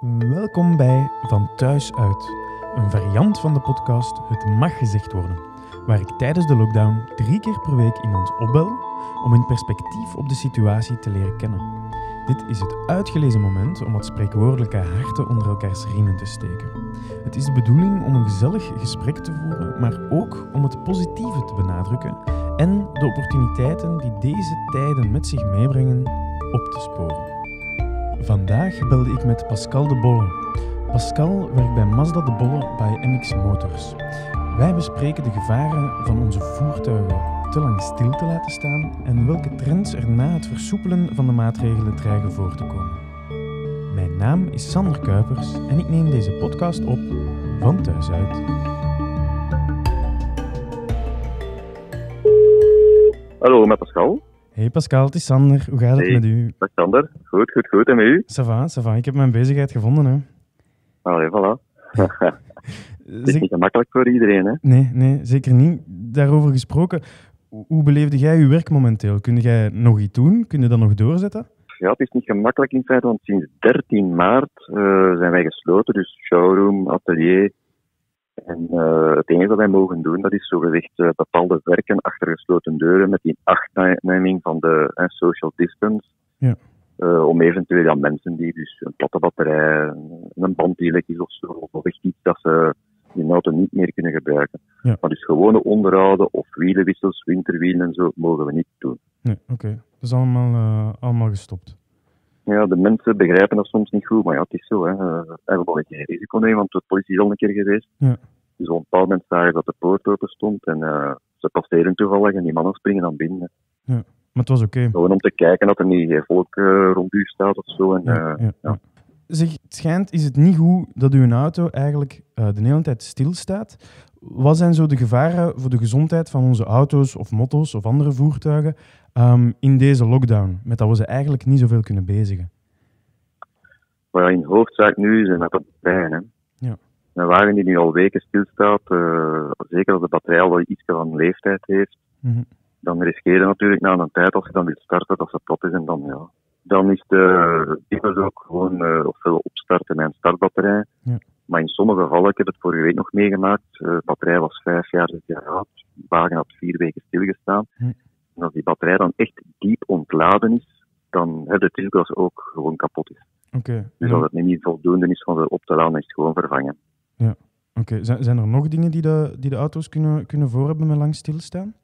Welkom bij Van Thuis Uit, een variant van de podcast Het Mag Gezegd Worden, waar ik tijdens de lockdown drie keer per week iemand opbel om een perspectief op de situatie te leren kennen. Dit is het uitgelezen moment om wat spreekwoordelijke harten onder elkaars riemen te steken. Het is de bedoeling om een gezellig gesprek te voeren, maar ook om het positieve te benadrukken en de opportuniteiten die deze tijden met zich meebrengen op te sporen. Vandaag belde ik met Pascal de Bolle. Pascal werkt bij Mazda de Bolle bij MX Motors. Wij bespreken de gevaren van onze voertuigen te lang stil te laten staan en welke trends er na het versoepelen van de maatregelen dreigen voor te komen. Mijn naam is Sander Kuipers en ik neem deze podcast op van thuis uit. Hallo, met Pascal. Hey Pascal, het is Sander. Hoe gaat het Hey. met u? Dag Sander. Goed, goed, goed. En met u? Ça va, ça va. Ik heb mijn bezigheid gevonden. Hè. Allee, voilà. Het is niet gemakkelijk voor iedereen, hè. Nee, nee, zeker niet. Daarover gesproken, hoe hoe beleefde jij je werk momenteel? Kun jij nog iets doen? Kun je dat nog doorzetten? Ja, het is niet gemakkelijk in feite, want sinds 13 maart eh, zijn wij gesloten. Dus showroom, atelier. En eh, het enige dat wij mogen doen, dat is zogezegd eh, bepaalde werken achter gesloten deuren met die achtneming van de social distance. Ja. Eh, om eventueel aan mensen die dus een platte batterij, een band die lek is of zo, of echt iets dat ze die auto niet meer kunnen gebruiken. Ja. Maar dus gewone onderhouden of wielenwissels, winterwielen en zo, mogen we niet doen. Nee, oké. Dat is allemaal, allemaal gestopt. Ja, de mensen begrijpen dat soms niet goed, maar ja, het is zo. Hè. Eh, We hebben wel een keer risico nemen, want de politie is al een keer geweest. Ja. Dus op een bepaald moment zagen dat de poort open stond en eh, ze passeren toevallig en die mannen springen dan binnen. Maar het was oké. Gewoon om te kijken dat er niet geen volk eh, rond u staat of zo. En, Ja, ja, ja. Zeg, het schijnt, is het niet goed dat uw auto eigenlijk eh, de hele tijd stilstaat? Wat zijn zo de gevaren voor de gezondheid van onze auto's of motto's of andere voertuigen ehm, in deze lockdown? Met dat we ze eigenlijk niet zoveel kunnen bezigen. Maar ja, in hoofdzaak nu zijn dat de batterijen. Hè. Ja. Een wagen die nu al weken stilstaat, eh, zeker als de batterij al wel iets van leeftijd heeft, Mhm. dan riskeer je natuurlijk na een tijd, als je dan wilt starten, dat ze plat is en dan ja. Dan is de dikwijls ook gewoon uh, ofwel opstarten met een startbatterij. Ja. Maar in sommige gevallen, ik heb het vorige week nog meegemaakt, eh, de batterij was vijf jaar, zes jaar oud, de wagen had vier weken stilgestaan. En als die batterij dan echt diep ontladen is, dan heb je het risico dat ze ook gewoon kapot is. Oké. Dus Ja. als het niet voldoende is ze op te laden, is het gewoon vervangen. Oké, Zijn, zijn er nog dingen die de, die de auto's kunnen, kunnen voorhebben met lang stilstaan?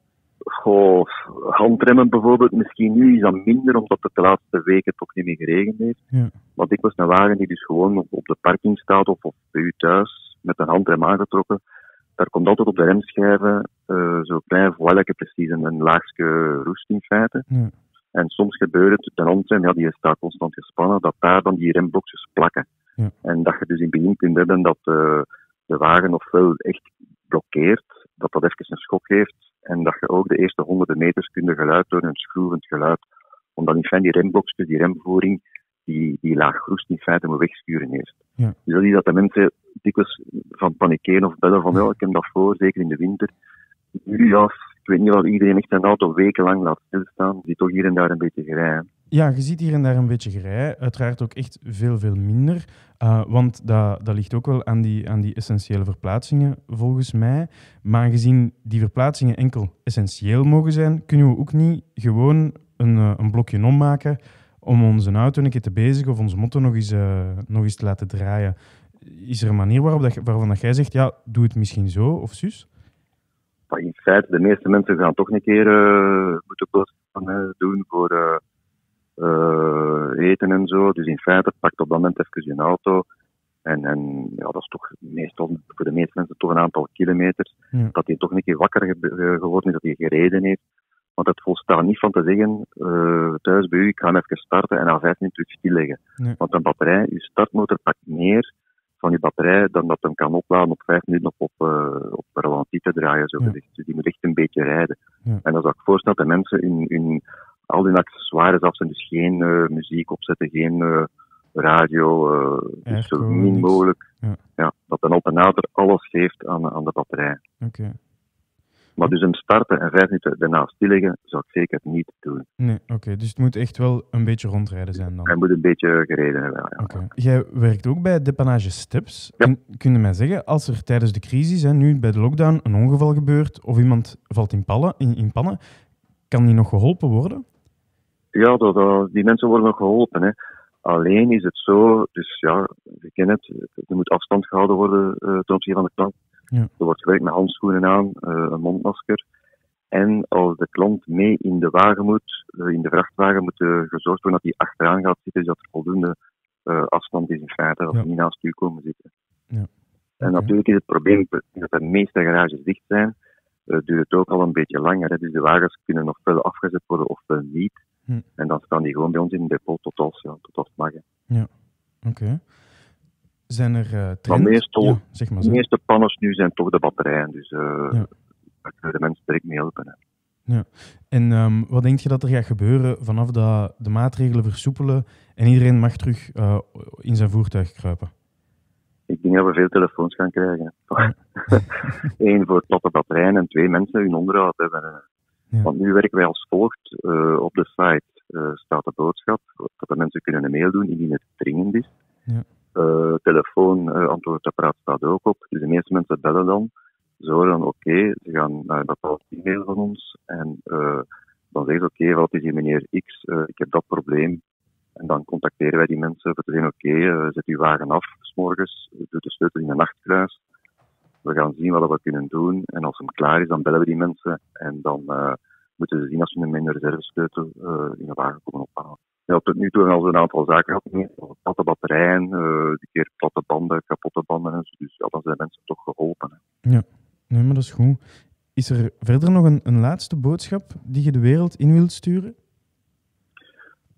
Goh, handremmen bijvoorbeeld, misschien nu is dat minder, omdat het de laatste weken toch niet meer geregend heeft. Ja. Want ik was een wagen die dus gewoon op, op de parking staat of, of bij u thuis met een handrem aangetrokken. Daar komt altijd op de remschijven uh, zo'n klein voiletje precies, een, een laagje roest in feite. Ja. En soms gebeurt het, de handrem, ja, die staat constant gespannen, dat daar dan die remblokjes plakken. Ja. En dat je dus in het begin kunt hebben dat uh, de wagen ofwel echt blokkeert, dat dat even een schok heeft, ook de eerste honderden meters kunt geluid door een schroevend geluid. Omdat in feite die remblokjes, die remvoering, die, die laag roest in feite moet wegschuren eerst. Ja. Dus dat is dat de mensen dikwijls van panikeren of bellen van ja, ik heb dat voor, zeker in de winter. Nu ja, ik weet niet of iedereen echt zijn auto wekenlang laat stilstaan. Die toch hier en daar een beetje gerij. Ja, je ziet hier en daar een beetje gerij. Uiteraard ook echt veel, veel minder. Uh, want dat, dat ligt ook wel aan die, aan die essentiële verplaatsingen, volgens mij. Maar aangezien die verplaatsingen enkel essentieel mogen zijn, kunnen we ook niet gewoon een, uh, een blokje ommaken om onze auto een keer te bezigen of onze motto nog eens, uh, nog eens te laten draaien. Is er een manier waarop dat, waarvan dat jij zegt, ja, doe het misschien zo of zus? In feite, de meeste mensen gaan toch een keer moeten doen voor eten en zo. Dus in feite pakt op dat moment even je auto. En, en ja, dat is toch meestal voor de meeste mensen toch een aantal kilometers. Ja. Dat hij toch een keer wakker ge geworden is, dat hij gereden heeft. Want het volstaat niet van te zeggen, uh, thuis bij u, ik ga even starten en na vijf minuten terug stilleggen. Nee. Want een batterij, je startmotor pakt meer van je batterij dan dat hem kan opladen op vijf minuten op, op, uh, op ralentiet te draaien. Zo Ja. Dus die moet echt een beetje rijden. Ja. En dan zou ik voorstellen dat de mensen hun, hun, al hun accessoires afzetten, dus geen uh, muziek opzetten, geen uh, radio, dus zo min mogelijk. Ja. Ja, dat een alternator alles geeft aan, aan de batterij. Oké. Maar dus hem starten en vijf minuten daarna stilleggen, zou ik zeker niet doen. Nee, oké. Dus het moet echt wel een beetje rondrijden zijn dan. Hij moet een beetje gereden hebben. Ja. Oké. Jij werkt ook bij Depanage Steps. Ja. Kun, kun je mij zeggen, als er tijdens de crisis, hè, nu bij de lockdown, een ongeval gebeurt of iemand valt in, pallen, in, in pannen, kan die nog geholpen worden? Ja, dat, dat- die mensen worden nog geholpen. Hè. Alleen is het zo, dus ja, je kent het, er moet afstand gehouden worden eh, ten opzichte van de klant. Ja. Er wordt gewerkt met handschoenen aan, eh, een mondmasker. En als de klant mee in de wagen moet, eh, in de vrachtwagen, moet er gezorgd worden dat hij achteraan gaat zitten, dus dat er voldoende afstand is in feite, dat Ja. niet naast u komen zitten. Ja. En natuurlijk is het probleem dat de meeste garages dicht zijn, duurt het ook al een beetje langer. Hè. Dus de wagens kunnen nog wel afgezet worden of wel niet. Hm. En dan staan die gewoon bij ons in het depot tot als, ja, tot als het mag. hè. Oké. Zijn er eh trends? meestal- Ja, zeg maar De meeste panners nu zijn toch de batterijen, dus Ja. daar kunnen de mensen direct mee helpen. Hè. En ehm, wat denk je dat er gaat gebeuren vanaf dat de maatregelen versoepelen en iedereen mag terug eh, in zijn voertuig kruipen? Ik denk dat we veel telefoons gaan krijgen. Eén voor platte batterijen en twee mensen hun onderhoud hebben. Ja. Want nu werken wij als volgt. eh, op de site eh, staat de boodschap dat de mensen kunnen een mail doen indien het dringend is. Ja. Eh, telefoon, antwoordapparaat staat ook op. Dus de meeste mensen bellen dan. Ze horen dan oké, ze gaan naar een bepaald e-mail van ons en dan zeggen ze oké, wat is hier meneer X, ik heb dat probleem. En dan contacteren wij die mensen. We zeggen oké, zet uw wagen af, s morgens, doe de sleutel in een nachtkruis. We gaan zien wat we kunnen doen. En als hem klaar is, dan bellen we die mensen. En dan eh, moeten ze zien als ze hem in de reservesleutel eh, in de wagen komen ophalen. Ja, tot nu toe hebben we al een aantal zaken gehad. Platte batterijen, eh die keer platte banden, kapotte banden. en zo. Dus ja, dan zijn mensen toch geholpen. hè. Nee, maar dat is goed. Is er verder nog een, een laatste boodschap die je de wereld in wilt sturen?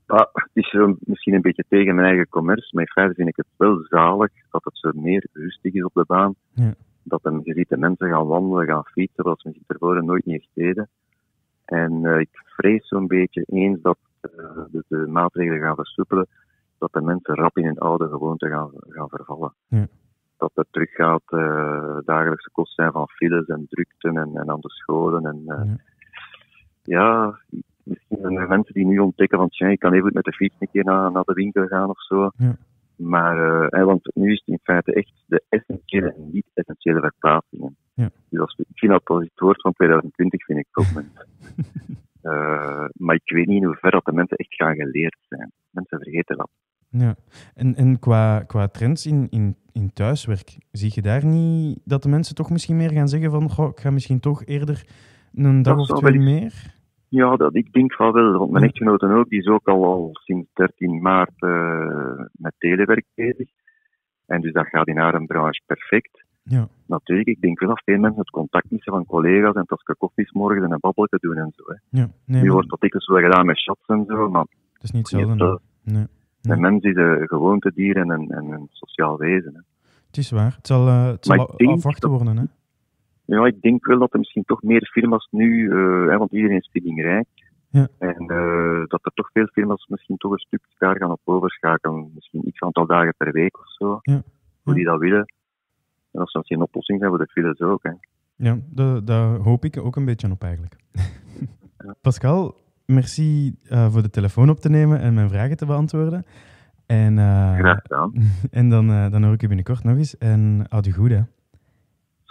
Ja, het is misschien een beetje tegen mijn eigen commerce, maar in feite vind ik het wel zalig dat het zo meer rustig is op de baan. Ja. Dat je ziet de mensen gaan wandelen, gaan fietsen, wat ze misschien tevoren nooit echt deden. En eh, ik vrees zo'n beetje eens dat eh, de, de maatregelen gaan versoepelen, dat de mensen rap in hun oude gewoonte gaan, gaan vervallen. Ja. Dat het teruggaat, eh dagelijkse kosten zijn van files en drukten en, en aan de scholen. En, Ja. ja, misschien zijn er mensen die nu ontdekken van, tja, ik kan even met de fiets een keer naar, naar de winkel gaan of zo. Ja. Maar, eh, want nu is het in feite echt de essentiële en niet-essentiële verplaatsingen. Ja. Dus als, ik vind dat pas het woord van 2020, vind ik mensen. Eh, maar ik weet niet in hoever dat de mensen echt gaan geleerd zijn. Mensen vergeten dat. Ja. En, en qua, qua trends in, in, in thuiswerk, zie je daar niet dat de mensen toch misschien meer gaan zeggen van goh, ik ga misschien toch eerder een dag Dat of twee meer? Ja, dat, ik denk van wel. Want mijn echtgenoten ook, die is ook al, al sinds 13 maart eh, met telewerk bezig. En dus dat gaat in haar branche perfect. Ja. Natuurlijk, ik denk wel dat veel mensen het contact missen van collega's en tasje koffies morgen en een babbelje doen en zo. Hè. Ja, nee, nu maar wordt dat dikwijls wel gedaan met shots en zo, maar dat is niet zo. nee. Nee. een mens is een gewoontedier en een, en een sociaal wezen. Hè. Het is waar. Het zal, eh, het zal afwachten worden. Hè? Ja, ik denk wel dat er misschien toch meer firma's nu, eh, hè, want iedereen is vindingrijk. Ja. En eh, dat er toch veel firma's misschien toch een stuk daar gaan op overschakelen. Misschien x aantal dagen per week of zo. Ja. Hoe die dat willen. En dat zou geen oplossing zijn voor de files ook. Hè. Ja, da- daar hoop ik ook een beetje op eigenlijk. Pascal, merci eh, voor de telefoon op te nemen en mijn vragen te beantwoorden. En, Graag gedaan. en dan, dan hoor ik u binnenkort nog eens. En houd u goed, hè.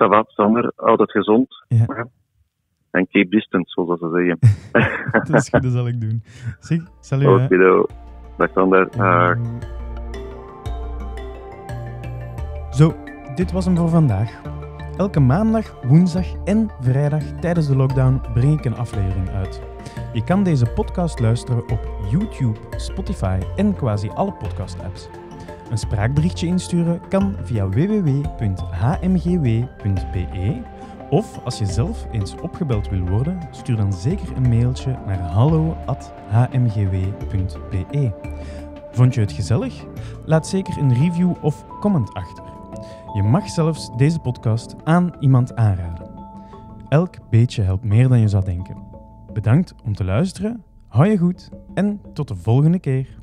Ça va, Sander, het gezond. Ja. En keep distance, zoals ze zeggen. Dat is goed, dat zal ik doen. Zeg, salut. Oké, do. Dag Sander. Eh, Zo, dit was hem voor vandaag. Elke maandag, woensdag en vrijdag tijdens de lockdown breng ik een aflevering uit. Je kan deze podcast luisteren op YouTube, Spotify en quasi alle podcast-apps. Een spraakberichtje insturen kan via www.hmgw.be of als je zelf eens opgebeld wil worden, stuur dan zeker een mailtje naar hallo.hmgw.be. Vond je het gezellig? Laat zeker een review of comment achter. Je mag zelfs deze podcast aan iemand aanraden. Elk beetje helpt meer dan je zou denken. Bedankt om te luisteren, hou je goed en tot de volgende keer.